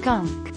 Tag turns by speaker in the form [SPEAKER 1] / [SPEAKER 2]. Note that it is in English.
[SPEAKER 1] skunk